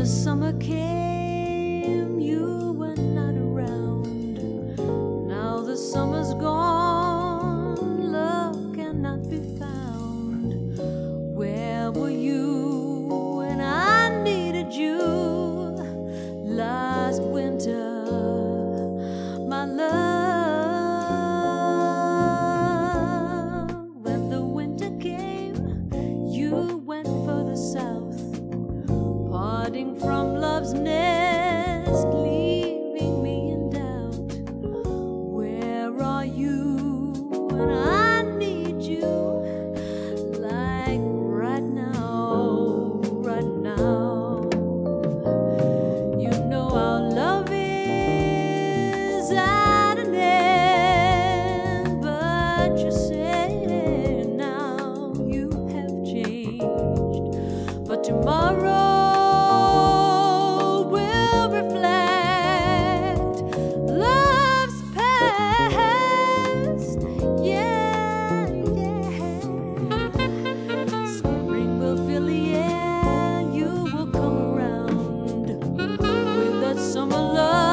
the summer came, you were not around. Now the summer's gone. summer love.